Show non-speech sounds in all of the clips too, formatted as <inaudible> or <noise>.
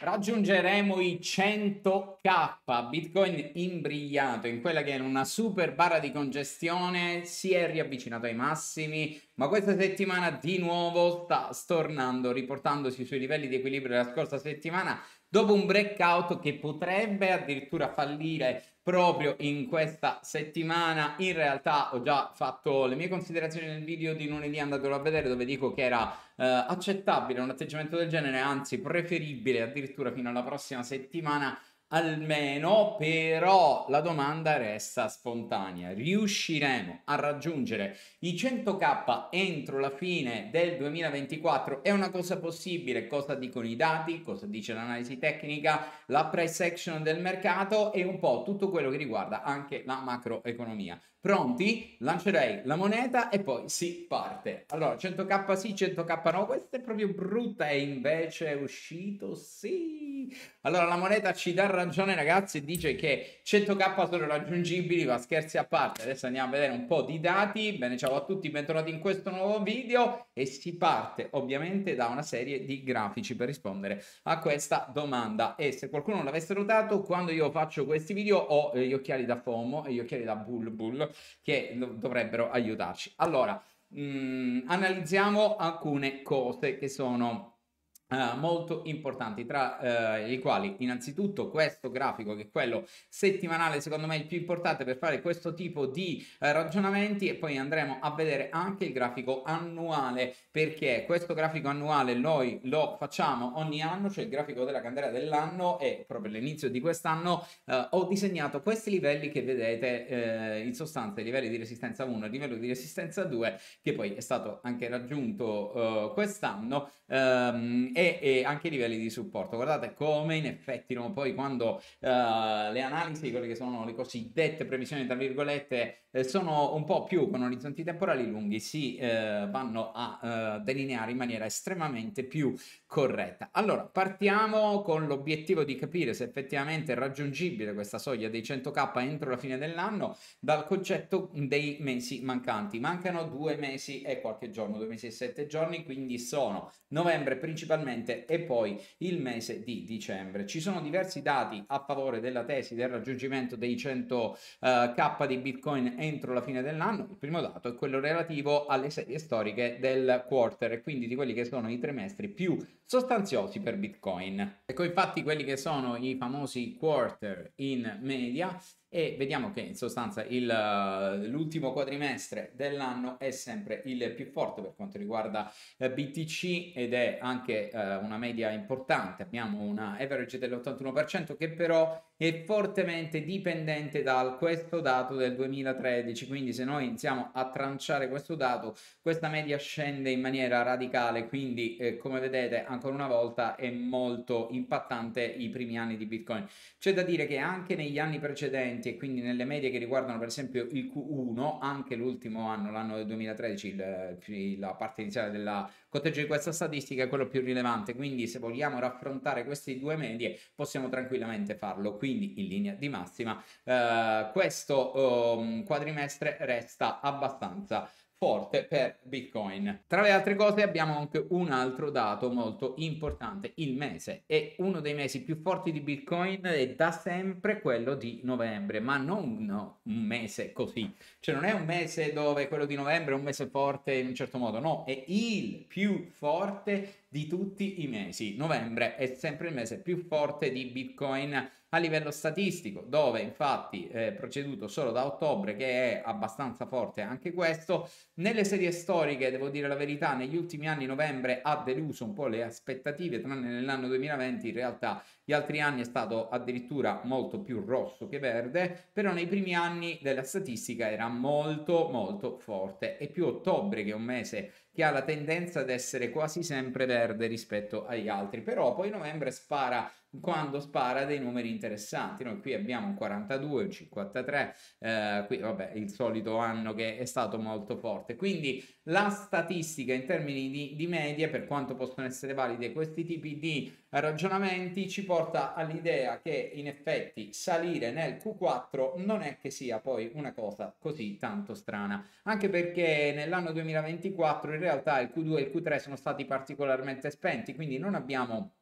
raggiungeremo i 100k bitcoin imbrigliato in quella che è una super barra di congestione si è riavvicinato ai massimi ma questa settimana di nuovo sta stornando riportandosi sui livelli di equilibrio della scorsa settimana dopo un breakout che potrebbe addirittura fallire proprio in questa settimana. In realtà ho già fatto le mie considerazioni nel video di lunedì, andatelo a vedere, dove dico che era eh, accettabile un atteggiamento del genere, anzi preferibile addirittura fino alla prossima settimana almeno, però la domanda resta spontanea. Riusciremo a raggiungere i 100k entro la fine del 2024? È una cosa possibile? Cosa dicono i dati? Cosa dice l'analisi tecnica? La price action del mercato e un po' tutto quello che riguarda anche la macroeconomia. Pronti? Lancerei la moneta e poi si parte. Allora, 100k sì, 100k no, questa è proprio brutta e invece è uscito sì. Allora, la moneta ci dà ragione ragazzi, dice che 100k sono raggiungibili, ma scherzi a parte. Adesso andiamo a vedere un po' di dati. Bene, ciao a tutti, bentornati in questo nuovo video e si parte ovviamente da una serie di grafici per rispondere a questa domanda. E se qualcuno non l'avesse notato, quando io faccio questi video ho gli occhiali da FOMO e gli occhiali da Bull Bull che dovrebbero aiutarci. Allora, mh, mm, analizziamo alcune cose che sono Uh, molto importanti, tra uh, i quali innanzitutto questo grafico che è quello settimanale, secondo me il più importante per fare questo tipo di uh, ragionamenti e poi andremo a vedere anche il grafico annuale perché questo grafico annuale noi lo facciamo ogni anno, cioè il grafico della candela dell'anno e proprio all'inizio di quest'anno ho disegnato questi livelli che vedete in sostanza i livelli di resistenza 1 e livello di resistenza 2 che poi è stato anche raggiunto quest'anno um, e, e, anche i livelli di supporto. Guardate come in effetti no, poi quando uh, le analisi, quelle che sono le cosiddette previsioni tra virgolette, eh, sono un po' più con orizzonti temporali lunghi, si eh, vanno a eh, delineare in maniera estremamente più corretta. Allora, partiamo con l'obiettivo di capire se effettivamente è raggiungibile questa soglia dei 100k entro la fine dell'anno dal concetto dei mesi mancanti. Mancano due mesi e qualche giorno, due mesi e sette giorni, quindi sono novembre principalmente e poi il mese di dicembre. Ci sono diversi dati a favore della tesi del raggiungimento dei 100k di Bitcoin entro la fine dell'anno. Il primo dato è quello relativo alle serie storiche del quarter e quindi di quelli che sono i trimestri più sostanziosi per Bitcoin. Ecco infatti quelli che sono i famosi quarter in media e vediamo che in sostanza il, l'ultimo quadrimestre dell'anno è sempre il più forte per quanto riguarda eh, BTC ed è anche eh, una media importante, abbiamo una average dell'81% che però è fortemente dipendente da questo dato del 2013, quindi se noi iniziamo a tranciare questo dato, questa media scende in maniera radicale, quindi eh, come vedete ancora una volta è molto impattante i primi anni di Bitcoin. C'è da dire che anche negli anni precedenti precedenti e quindi nelle medie che riguardano per esempio il Q1, anche l'ultimo anno, l'anno del 2013, il, la parte iniziale della conteggio di questa statistica è quello più rilevante, quindi se vogliamo raffrontare queste due medie possiamo tranquillamente farlo, quindi in linea di massima eh, questo um, quadrimestre resta abbastanza forte per Bitcoin. Tra le altre cose abbiamo anche un altro dato molto importante, il mese. E uno dei mesi più forti di Bitcoin è da sempre quello di novembre, ma non no, un mese così. Cioè non è un mese dove quello di novembre è un mese forte in un certo modo, no, è il più forte di tutti i mesi. Novembre è sempre il mese più forte di Bitcoin a livello statistico, dove infatti è proceduto solo da ottobre, che è abbastanza forte anche questo. Nelle serie storiche, devo dire la verità, negli ultimi anni novembre ha deluso un po' le aspettative, tranne nell'anno 2020 in realtà gli altri anni è stato addirittura molto più rosso che verde, però nei primi anni della statistica era molto molto forte. È più ottobre che un mese che ha la tendenza ad essere quasi sempre verde rispetto agli altri, però poi novembre spara quando spara dei numeri interessanti. Noi qui abbiamo un 42, un 53, eh, qui vabbè il solito anno che è stato molto forte. Quindi la statistica in termini di, di media, per quanto possono essere valide questi tipi di ragionamenti, ci porta all'idea che in effetti salire nel Q4 non è che sia poi una cosa così tanto strana, anche perché nell'anno 2024 in realtà il Q2 e il Q3 sono stati particolarmente spenti, quindi non abbiamo...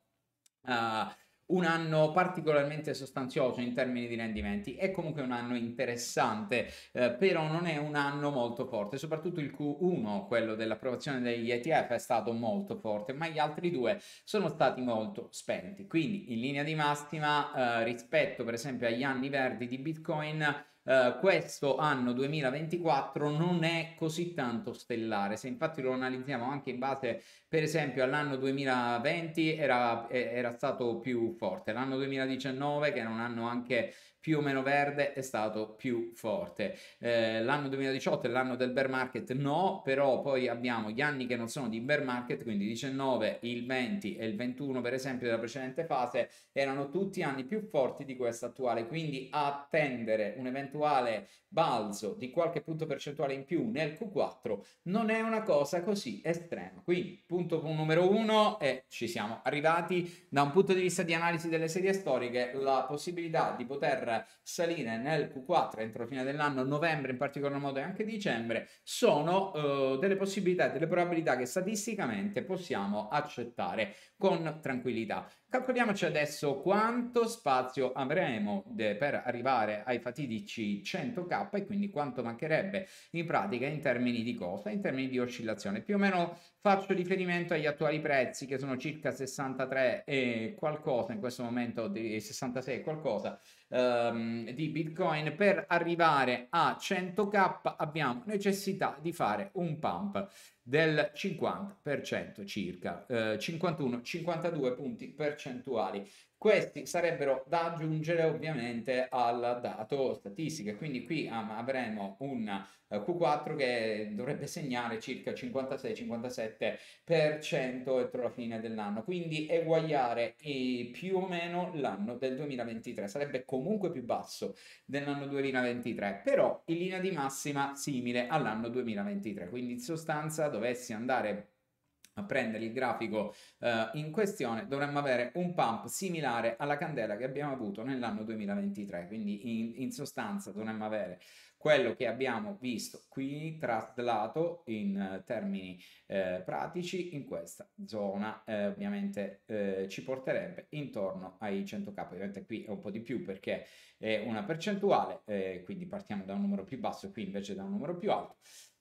Uh, un anno particolarmente sostanzioso in termini di rendimenti, è comunque un anno interessante, eh, però non è un anno molto forte, soprattutto il Q1, quello dell'approvazione degli ETF è stato molto forte, ma gli altri due sono stati molto spenti. Quindi in linea di massima eh, rispetto per esempio agli anni verdi di Bitcoin Uh, questo anno 2024 non è così tanto stellare. Se infatti lo analizziamo anche in base, per esempio, all'anno 2020 era, era stato più forte, l'anno 2019 che era un anno anche più o meno verde è stato più forte. Eh, l'anno 2018 è l'anno del bear market, no, però poi abbiamo gli anni che non sono di bear market, quindi 19, il 20 e il 21 per esempio della precedente fase erano tutti anni più forti di questa attuale, quindi attendere un eventuale balzo di qualche punto percentuale in più nel Q4 non è una cosa così estrema. Quindi punto numero uno e ci siamo arrivati da un punto di vista di analisi delle serie storiche la possibilità di poter salire nel Q4 entro fine dell'anno, novembre in particolar modo e anche dicembre, sono uh, delle possibilità, delle probabilità che statisticamente possiamo accettare con tranquillità. Calcoliamoci adesso quanto spazio avremo per arrivare ai fatidici 100k e quindi quanto mancherebbe in pratica in termini di costa, in termini di oscillazione. Più o meno faccio riferimento agli attuali prezzi che sono circa 63 e qualcosa in questo momento, di 66 e qualcosa um, di Bitcoin. Per arrivare a 100k abbiamo necessità di fare un pump del 50% circa, eh, 51-52 punti percentuali. Questi sarebbero da aggiungere ovviamente al dato statistico, quindi qui um, avremo un uh, eh, Q4 che dovrebbe segnare circa 56-57% entro la fine dell'anno, quindi eguagliare eh, più o meno l'anno del 2023, sarebbe comunque più basso dell'anno 2023, però in linea di massima simile all'anno 2023, quindi in sostanza dovessi andare a prendere il grafico eh, in questione, dovremmo avere un pump similare alla candela che abbiamo avuto nell'anno 2023. Quindi in, in sostanza dovremmo avere quello che abbiamo visto qui traslato in uh, termini uh, pratici in questa zona. Uh, ovviamente ci porterebbe intorno ai 100k ovviamente qui è un po' di più perché è una percentuale quindi partiamo da un numero più basso qui invece da un numero più alto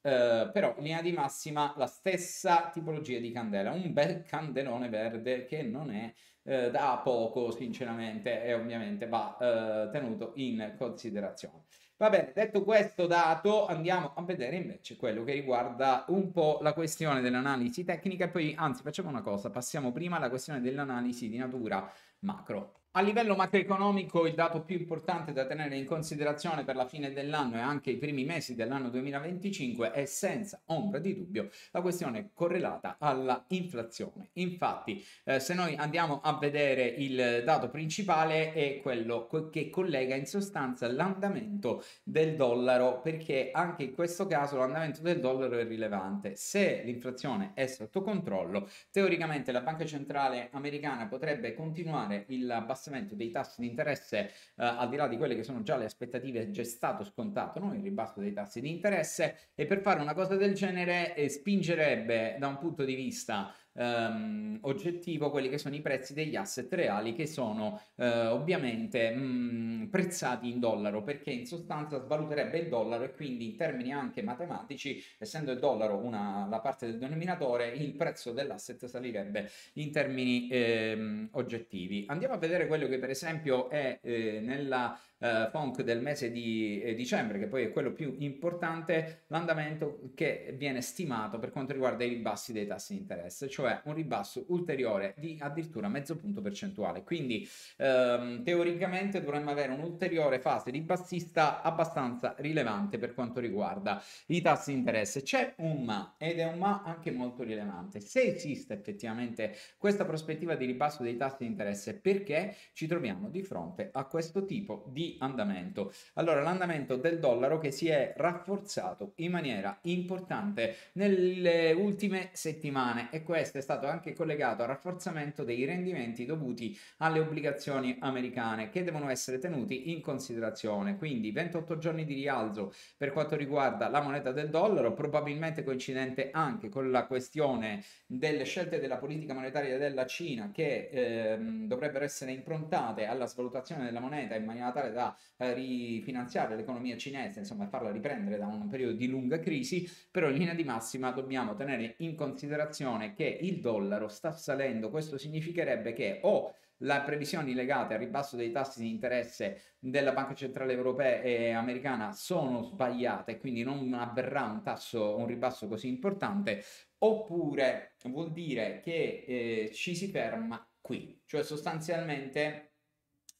Uh, però in linea di massima la stessa tipologia di candela, un bel candelone verde che non è uh, da poco sinceramente e ovviamente va uh, tenuto in considerazione. Va bene, detto questo dato, andiamo a vedere invece quello che riguarda un po' la questione dell'analisi tecnica e poi, anzi, facciamo una cosa, passiamo prima alla questione dell'analisi di natura macro. A livello macroeconomico il dato più importante da tenere in considerazione per la fine dell'anno e anche i primi mesi dell'anno 2025 è senza ombra di dubbio la questione correlata alla inflazione. Infatti eh, se noi andiamo a vedere il dato principale è quello che collega in sostanza l'andamento del dollaro perché anche in questo caso l'andamento del dollaro è rilevante. Se l'inflazione è sotto controllo teoricamente la banca centrale americana potrebbe continuare il abbassamento abbassamento dei tassi di interesse eh, al di là di quelle che sono già le aspettative già stato scontato, no? il ribasso dei tassi di interesse e per fare una cosa del genere eh, spingerebbe da un punto di vista ehm, oggettivo quelli che sono i prezzi degli asset reali che sono eh, ovviamente mh, mm, prezzati in dollaro perché in sostanza svaluterebbe il dollaro e quindi in termini anche matematici essendo il dollaro una, la parte del denominatore il prezzo dell'asset salirebbe in termini ehm, oggettivi. Andiamo a vedere quello che per esempio è eh, nella eh, FONC del mese di eh, dicembre, che poi è quello più importante, l'andamento che viene stimato per quanto riguarda i ribassi dei tassi di interesse, cioè un ribasso ulteriore di addirittura mezzo punto percentuale. Quindi ehm, teoricamente dovremmo avere un'ulteriore fase ribassista abbastanza rilevante per quanto riguarda i tassi di interesse. C'è un ma ed è un ma anche molto rilevante. Se esiste effettivamente questa prospettiva di ribasso dei tassi di interesse, perché ci troviamo di fronte a questo tipo di andamento. Allora, l'andamento del dollaro che si è rafforzato in maniera importante nelle ultime settimane e è stato anche collegato al rafforzamento dei rendimenti dovuti alle obbligazioni americane che devono essere tenuti in considerazione. Quindi 28 giorni di rialzo per quanto riguarda la moneta del dollaro, probabilmente coincidente anche con la questione delle scelte della politica monetaria della Cina che ehm, dovrebbero essere improntate alla svalutazione della moneta in maniera tale da eh, rifinanziare l'economia cinese, insomma farla riprendere da un periodo di lunga crisi, però in linea di massima dobbiamo tenere in considerazione che il dollaro sta salendo, questo significherebbe che o le previsioni legate al ribasso dei tassi di interesse della Banca Centrale Europea e americana sono sbagliate, quindi non avverrà un tasso, un ribasso così importante, oppure vuol dire che eh, ci si ferma qui, cioè sostanzialmente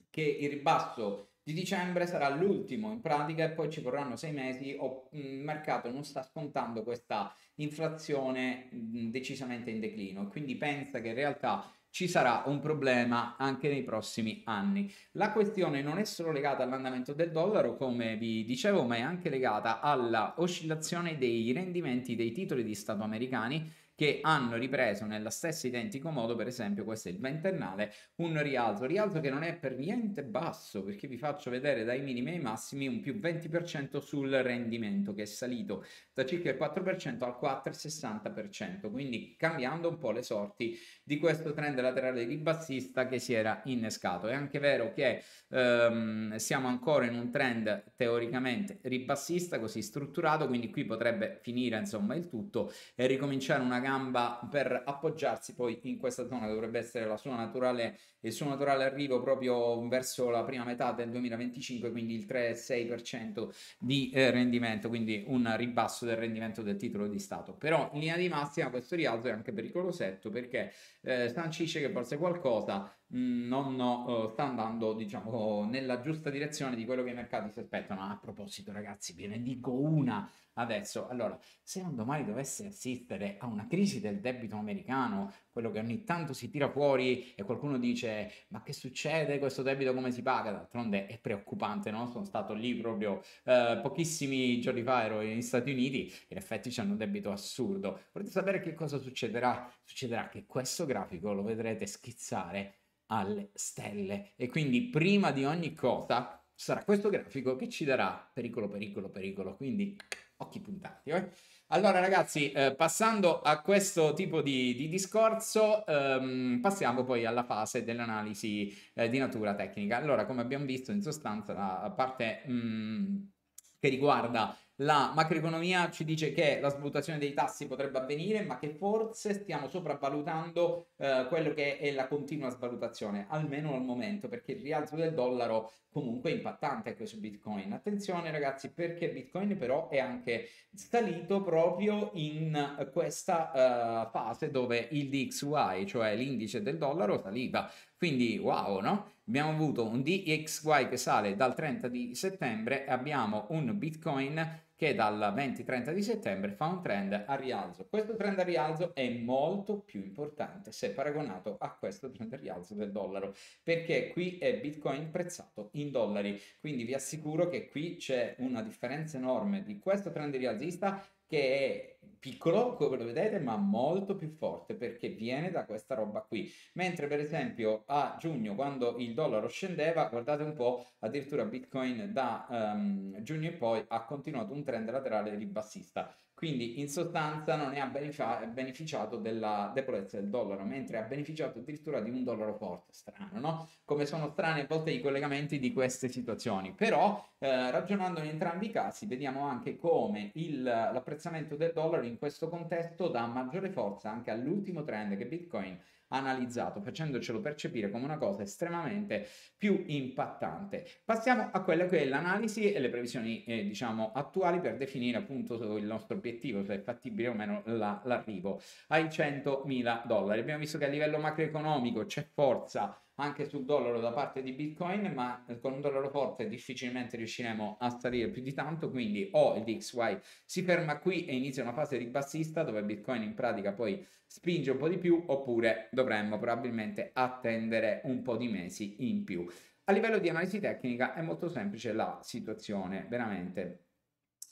che il ribasso di dicembre sarà l'ultimo in pratica e poi ci vorranno sei mesi o il mercato non sta scontando questa inflazione decisamente in declino quindi pensa che in realtà ci sarà un problema anche nei prossimi anni. La questione non è solo legata all'andamento del dollaro, come vi dicevo, ma è anche legata alla oscillazione dei rendimenti dei titoli di Stato americani che hanno ripreso nella stessa identico modo, per esempio questo è il ventennale, un rialzo, rialzo che non è per niente basso, perché vi faccio vedere dai minimi ai massimi un più 20% sul rendimento che è salito da circa il 4% al 4,60%, quindi cambiando un po' le sorti di questo trend laterale ribassista che si era innescato. È anche vero che ehm, siamo ancora in un trend teoricamente ribassista, così strutturato, quindi qui potrebbe finire insomma il tutto e ricominciare una gamba per appoggiarsi poi in questa zona dovrebbe essere naturale, il suo naturale arrivo proprio verso la prima metà del 2025 quindi il 3,6% di eh, rendimento quindi un ribasso del rendimento del titolo di Stato. Però in linea di massima questo rialzo è anche pericolosetto perché eh, sancisce che forse qualcosa mh, non uh, sta andando diciamo nella giusta direzione di quello che i mercati si aspettano a proposito ragazzi ve ne dico una adesso. Allora, se un domani dovesse assistere a una crisi del debito americano, quello che ogni tanto si tira fuori e qualcuno dice ma che succede, questo debito come si paga? D'altronde è preoccupante, no? Sono stato lì proprio eh, pochissimi giorni fa, ero negli Stati Uniti, in effetti c'è un debito assurdo. Volete sapere che cosa succederà? Succederà che questo grafico lo vedrete schizzare alle stelle e quindi prima di ogni cosa sarà questo grafico che ci darà pericolo, pericolo, pericolo. Quindi occhi puntati. Eh? Allora ragazzi, eh, passando a questo tipo di, di discorso, ehm, passiamo poi alla fase dell'analisi eh, di natura tecnica. Allora, come abbiamo visto, in sostanza, la parte mh, mm, che riguarda la macroeconomia ci dice che la svalutazione dei tassi potrebbe avvenire, ma che forse stiamo sopravvalutando eh, quello che è la continua svalutazione, almeno al momento, perché il rialzo del dollaro comunque è impattante anche su Bitcoin. Attenzione ragazzi, perché Bitcoin però è anche salito proprio in questa uh, fase dove il DXY, cioè l'indice del dollaro, saliva. Quindi wow, no? Abbiamo avuto un DXY che sale dal 30 di settembre e abbiamo un Bitcoin che dal 20-30 di settembre fa un trend a rialzo. Questo trend a rialzo è molto più importante se paragonato a questo trend a rialzo del dollaro, perché qui è Bitcoin prezzato in dollari, quindi vi assicuro che qui c'è una differenza enorme di questo trend rialzista che è piccolo, come lo vedete, ma molto più forte perché viene da questa roba qui. Mentre per esempio a giugno, quando il dollaro scendeva, guardate un po', addirittura Bitcoin da um, giugno in poi ha continuato un trend laterale ribassista. Quindi in sostanza non ne ha beneficiato della debolezza del dollaro, mentre ha beneficiato addirittura di un dollaro forte. Strano, no? Come sono strani a volte i collegamenti di queste situazioni. Però eh, ragionando in entrambi i casi vediamo anche come il, l'apprezzamento del dollaro in questo contesto dà maggiore forza anche all'ultimo trend che Bitcoin analizzato, facendocelo percepire come una cosa estremamente più impattante. Passiamo a quella che è l'analisi e le previsioni, eh, diciamo, attuali per definire appunto il nostro obiettivo, se è fattibile o meno la, l'arrivo ai 100.000 dollari. Abbiamo visto che a livello macroeconomico c'è forza anche sul dollaro da parte di Bitcoin, ma con un dollaro forte difficilmente riusciremo a salire più di tanto, quindi o il DXY si ferma qui e inizia una fase ribassista dove Bitcoin in pratica poi spinge un po' di più, oppure dovremmo probabilmente attendere un po' di mesi in più. A livello di analisi tecnica è molto semplice la situazione, veramente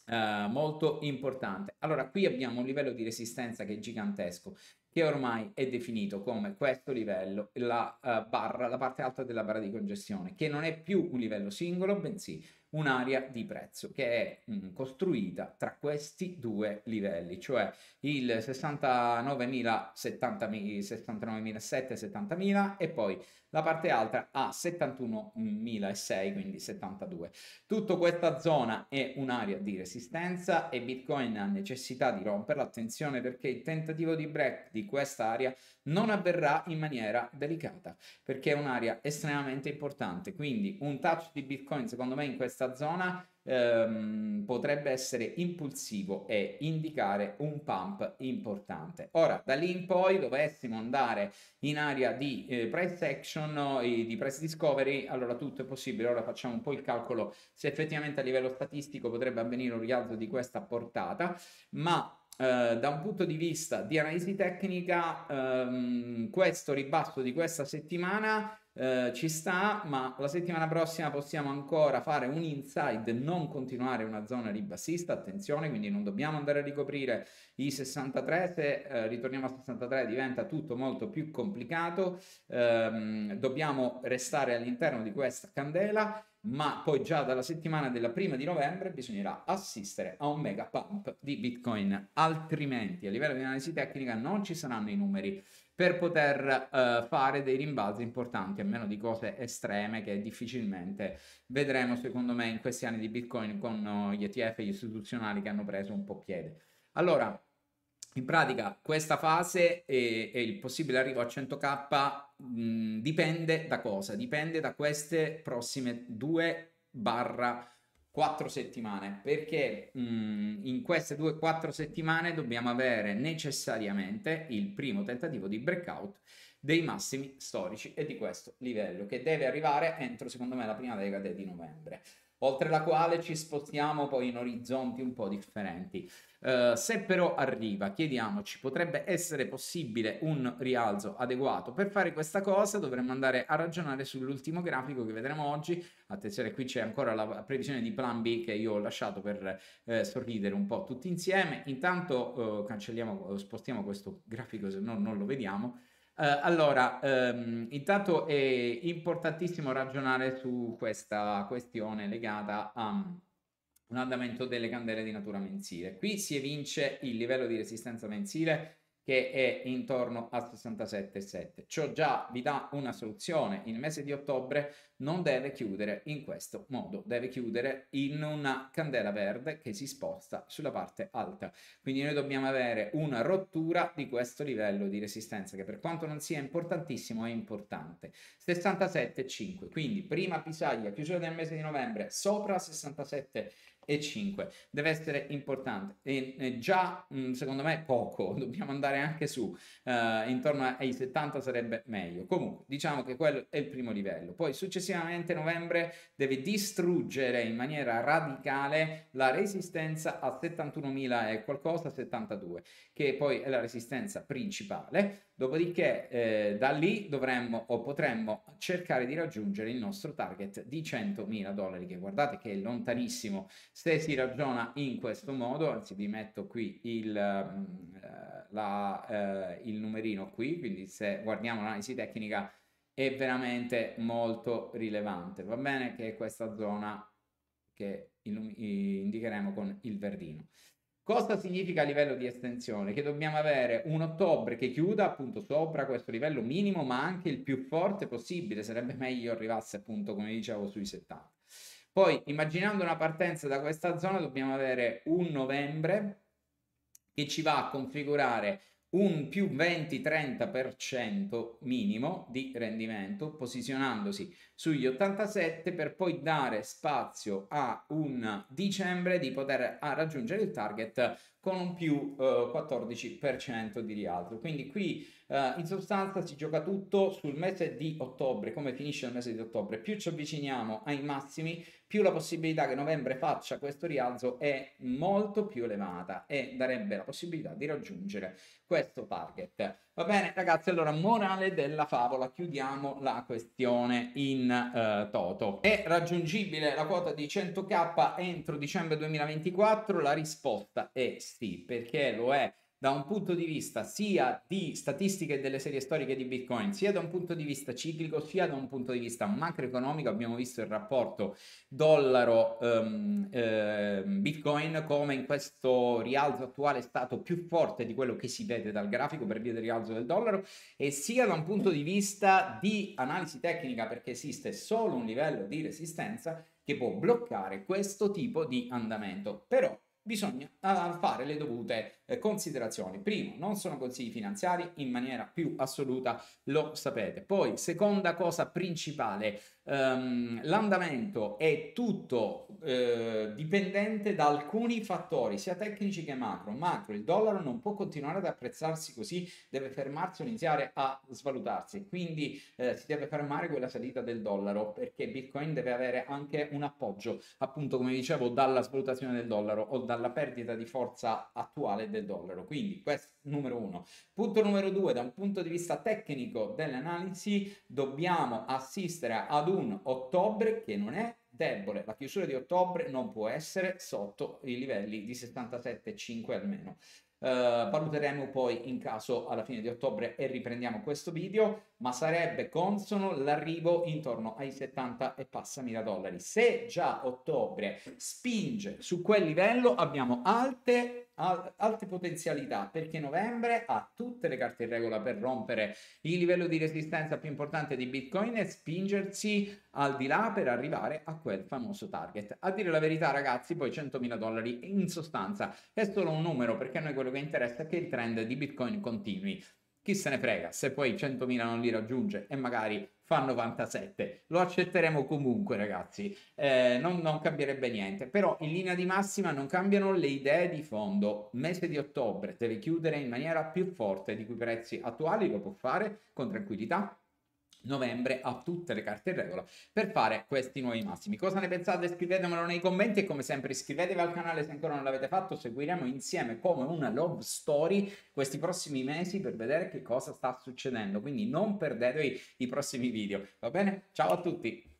Uh, molto importante. Allora, qui abbiamo un livello di resistenza che è gigantesco, che ormai è definito come questo livello, la uh, barra, la parte alta della barra di congestione, che non è più un livello singolo, bensì un'area di prezzo che è mh, mm, costruita tra questi due livelli, cioè il 69.000, 69.700, 70.000 e poi la parte alta a 71.006, quindi 72. Tutta questa zona è un'area di resistenza e Bitcoin ha necessità di romperla, attenzione perché il tentativo di break di questa area non avverrà in maniera delicata, perché è un'area estremamente importante, quindi un touch di Bitcoin secondo me in questa zona ehm, potrebbe essere impulsivo e indicare un pump importante. Ora, da lì in poi dovessimo andare in area di eh, price action, eh, di price discovery, allora tutto è possibile. Ora facciamo un po' il calcolo se effettivamente a livello statistico potrebbe avvenire un rialzo di questa portata, ma Uh, da un punto di vista di analisi tecnica, um, questo ribasso di questa settimana uh, ci sta, ma la settimana prossima possiamo ancora fare un inside, non continuare una zona ribassista, attenzione, quindi non dobbiamo andare a ricoprire i 63, se uh, ritorniamo a 63 diventa tutto molto più complicato, um, dobbiamo restare all'interno di questa candela ma poi già dalla settimana della prima di novembre bisognerà assistere a un mega pump di Bitcoin, altrimenti a livello di analisi tecnica non ci saranno i numeri per poter uh, fare dei rimbalzi importanti, a meno di cose estreme che difficilmente vedremo secondo me in questi anni di Bitcoin con uh, gli ETF gli istituzionali che hanno preso un po' piede. Allora, in pratica questa fase e, e il possibile arrivo a 100k mh, dipende da cosa? Dipende da queste prossime 2 barra 4 settimane perché mh, in queste 2-4 settimane dobbiamo avere necessariamente il primo tentativo di breakout dei massimi storici e di questo livello che deve arrivare entro secondo me la prima decade di novembre oltre la quale ci spostiamo poi in orizzonti un po' differenti. Uh, se però arriva, chiediamoci, potrebbe essere possibile un rialzo adeguato? Per fare questa cosa dovremmo andare a ragionare sull'ultimo grafico che vedremo oggi. Attenzione, qui c'è ancora la previsione di plan B che io ho lasciato per eh, sorridere un po' tutti insieme. Intanto uh, cancelliamo, spostiamo questo grafico se no non lo vediamo. Uh, allora, um, intanto è importantissimo ragionare su questa questione legata a un andamento delle candele di natura mensile. Qui si evince il livello di resistenza mensile che è intorno a 67,7. Ciò già vi dà una soluzione. Il mese di ottobre non deve chiudere in questo modo, deve chiudere in una candela verde che si sposta sulla parte alta. Quindi noi dobbiamo avere una rottura di questo livello di resistenza che per quanto non sia importantissimo è importante. 67,5. Quindi prima pisaglia, chiusura del mese di novembre, sopra 67 e 5 deve essere importante. E, e già mh, secondo me poco. <laughs> Dobbiamo andare anche su. Uh, intorno ai 70 sarebbe meglio. Comunque diciamo che quello è il primo livello. Poi successivamente novembre deve distruggere in maniera radicale la resistenza a 71.000 e qualcosa 72 che poi è la resistenza principale Dopodiché eh, da lì dovremmo o potremmo cercare di raggiungere il nostro target di 100.000 dollari, che guardate che è lontanissimo se si ragiona in questo modo, anzi vi metto qui il, mm, eh, la, eh, il numerino qui, quindi se guardiamo l'analisi tecnica è veramente molto rilevante, va bene che è questa zona che indicheremo con il verdino. Cosa significa a livello di estensione? Che dobbiamo avere un ottobre che chiuda appunto sopra questo livello minimo, ma anche il più forte possibile. Sarebbe meglio arrivasse appunto, come dicevo, sui 70. Poi, immaginando una partenza da questa zona, dobbiamo avere un novembre che ci va a configurare un più 20-30% minimo di rendimento, posizionandosi sugli 87 per poi dare spazio a un dicembre di poter raggiungere il target con un più eh, 14% di rialzo. Quindi qui eh, in sostanza si gioca tutto sul mese di ottobre, come finisce il mese di ottobre. Più ci avviciniamo ai massimi, più la possibilità che novembre faccia questo rialzo è molto più elevata e darebbe la possibilità di raggiungere questo target. Va bene ragazzi, allora morale della favola, chiudiamo la questione in uh, toto. È raggiungibile la quota di 100k entro dicembre 2024? La risposta è sì, perché lo è da un punto di vista sia di statistiche delle serie storiche di Bitcoin, sia da un punto di vista ciclico, sia da un punto di vista macroeconomico. Abbiamo visto il rapporto dollaro um, eh, come in questo rialzo attuale è stato più forte di quello che si vede dal grafico per via del rialzo del dollaro e sia da un punto di vista di analisi tecnica perché esiste solo un livello di resistenza che può bloccare questo tipo di andamento. Però bisogna fare le dovute eh, considerazioni. Primo, non sono consigli finanziari in maniera più assoluta, lo sapete. Poi, seconda cosa principale, um, l'andamento è tutto eh, dipendente da alcuni fattori, sia tecnici che macro. Macro, il dollaro non può continuare ad apprezzarsi così, deve fermarsi o iniziare a svalutarsi. Quindi eh, si deve fermare quella salita del dollaro perché Bitcoin deve avere anche un appoggio, appunto come dicevo, dalla svalutazione del dollaro o dalla perdita di forza attuale del dollaro. Quindi questo numero uno. Punto numero due, da un punto di vista tecnico dell'analisi, dobbiamo assistere ad un ottobre che non è debole. La chiusura di ottobre non può essere sotto i livelli di 77,5 almeno. Uh, valuteremo poi in caso alla fine di ottobre e riprendiamo questo video, ma sarebbe consono l'arrivo intorno ai 70 e passa mila dollari. Se già ottobre spinge su quel livello, abbiamo alte alte potenzialità perché novembre ha tutte le carte in regola per rompere il livello di resistenza più importante di Bitcoin e spingersi al di là per arrivare a quel famoso target. A dire la verità, ragazzi, poi 100.000 dollari in sostanza è solo un numero perché a noi quello che interessa è che il trend di Bitcoin continui. Chi se ne frega se poi 100.000 non li raggiunge e magari fa 97. Lo accetteremo comunque, ragazzi. Eh, non, non, cambierebbe niente. Però in linea di massima non cambiano le idee di fondo. Mese di ottobre deve chiudere in maniera più forte di cui prezzi attuali lo può fare con tranquillità novembre ha tutte le carte in regola per fare questi nuovi massimi. Cosa ne pensate? Scrivetemelo nei commenti e come sempre iscrivetevi al canale se ancora non l'avete fatto, seguiremo insieme come una love story questi prossimi mesi per vedere che cosa sta succedendo, quindi non perdetevi i prossimi video, va bene? Ciao a tutti!